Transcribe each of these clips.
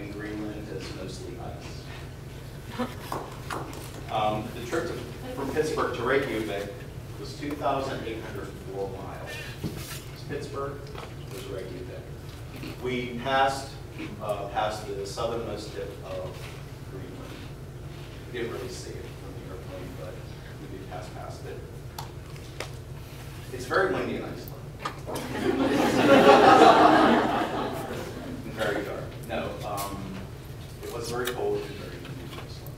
and Greenland is mostly ice. Um, The trip to- from Pittsburgh to Reykjavik was 2,804 miles. It's Pittsburgh was Reykjavik. We passed, uh, passed the southernmost tip of Greenland. We didn't really see it from the airplane, but we did pass past it. It's very windy in Iceland. And Very dark. No, um, it was very cold and very windy in Iceland.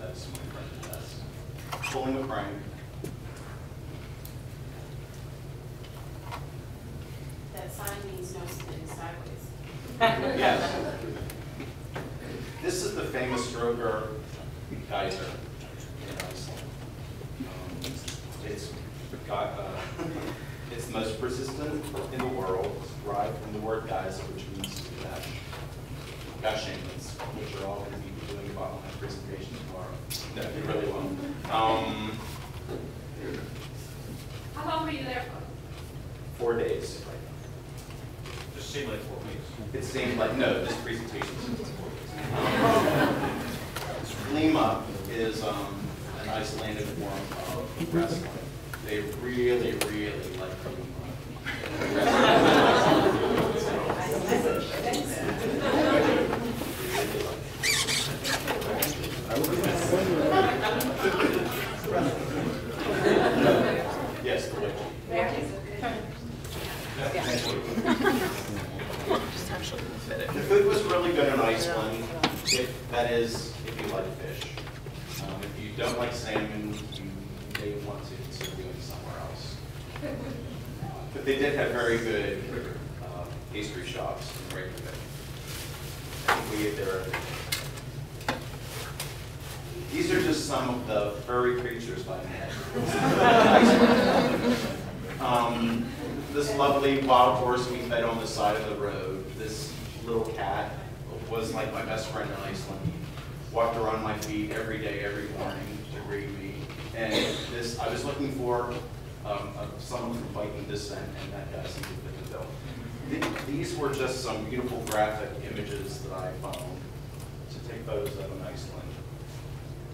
That's my friend Wes. Pulling a crank. That sign means no sitting sideways. Yes. This is the famous Strokkur geyser. Um, It's got, uh, it's the most persistent in the world, derived from the word geyser, which means gush. Gushings, which are all going to be doing about my presentation tomorrow. No, you really won't. Um, How long were you there for? Four days. Just seemed like four weeks. It seemed like, no, this presentation is. Glima is um, an Icelandic form of wrestling. They really, really like Yes, the witch. The food was really good in Iceland, if, that is, if you like fish. Um, If you don't like salmon, you may want to consider doing somewhere else. But they did have very good uh, pastry shops in Reykjavik. I think we ate there. These are just some of the furry creatures I met. This lovely wild horse we fed on the side of the road, this little cat was like my best friend in Iceland. He Walked around my feet every day, every morning to greet me. And this, I was looking for um, someone from Viking descent, and that guy seemed to fit the bill. Th- These were just some beautiful graphic images that I found to take photos of in Iceland.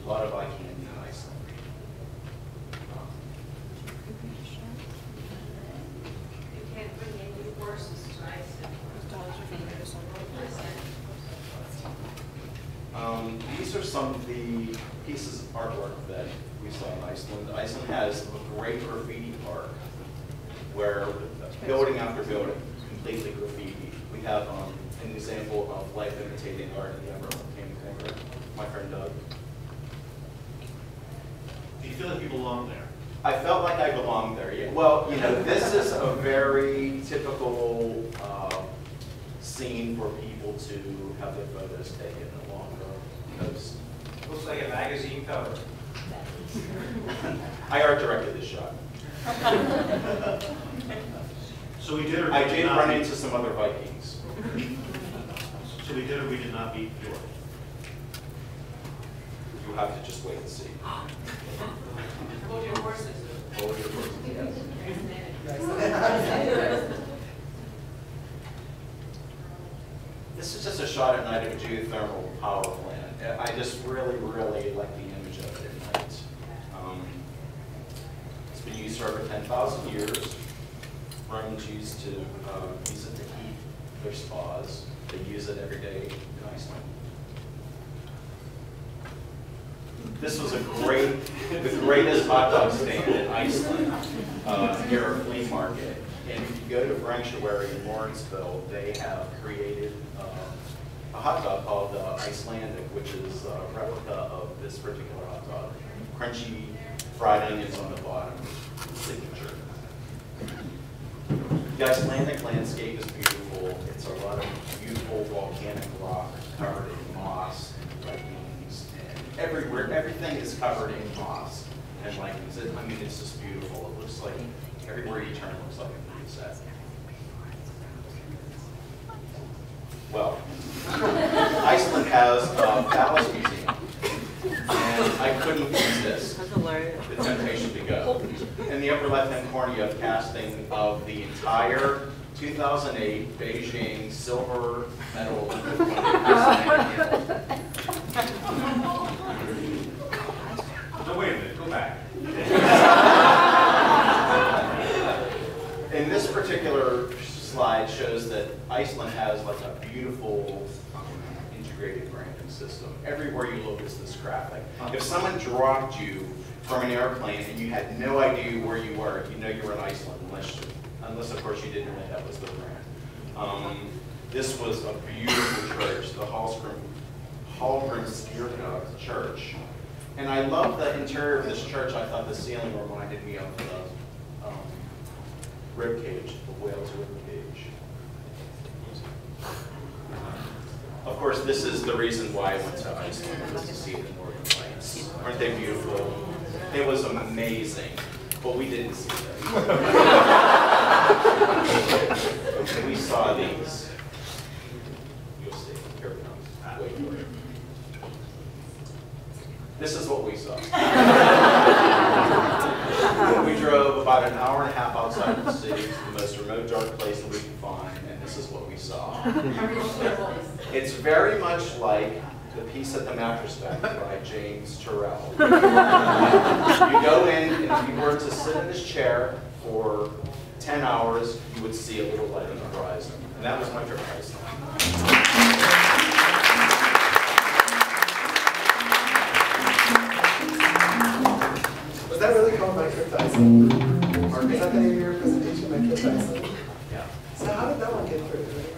A lot of candy in Iceland. Um, You can't bring any horses to Iceland. Um, These are some of the pieces of artwork that we saw in Iceland. Iceland has a great graffiti park where building after building, completely graffiti. We have um, an example of life imitating art in the Emerald King my friend Doug. Do you feel like you belong there? I felt like I belonged there, yeah. Well, you know, this is a very typical uh, scene for people to have their photos taken along the. Looks like a magazine cover. I art directed this shot. So we did or I we did did not? run meet- into some other Vikings. So we did or we did not meet Bjorn? You'll have to just wait and see. Hold your horses. Hold your horses, yes. This is just a shot at night of a geothermal power plant. I just really, really like the image of it at night. Um, It's been used for over 10,000 years. Romans used to uh, use it to heat their spas. They use it every day in Iceland. This was a great, the greatest hot dog stand in Iceland, uh, near a flea market. And if you go to Franktuary in Lawrenceville, they have created uh, a hot dog called uh, Icelandic, which is a replica of this particular hot dog. Crunchy fried onions on the bottom, signature. The Icelandic landscape is beautiful. It's a lot of beautiful volcanic rock covered in moss and lichens and everywhere, everything is covered in moss and lichens. I mean, it's just beautiful. It looks like, everywhere you turn looks like a movie set. has a phallus museum. And I couldn't resist the temptation to go. In the upper left-hand corner, you have casting of the entire 2008 Beijing silver medal. no, wait a minute, go back. In this particular slide shows that Iceland has like a beautiful integrated branding system. Everywhere you look is this crap. Like, if someone dropped you from an airplane and you had no idea where you were, you know you were in Iceland, unless, you- unless of course you didn't know that was the brand. Um, This was a beautiful church, the Hallgrim, Hallgrimskirkja Church. And I love the interior of this church. I thought the ceiling reminded me of the um, rib cage, the whale's rib cage. Of course, this is the reason why I went to Iceland, was to see the northern lights. Aren't they beautiful? It was amazing, but we didn't see them. We saw these. You'll see, here it comes, ah, wait for it. This is what we saw. We drove about an hour and a half outside of the city to the most remote, dark place that we could find, and this is what we saw. It's very much like The piece at the Mattress Factory by James Turrell. You go in, and if you were to sit in this chair for 10 hours, you would see a little light on the horizon. And that was my trip to Iceland. Was that really called My Trip to Iceland? Mm. Is that the name of your presentation, My Trip to Iceland? How did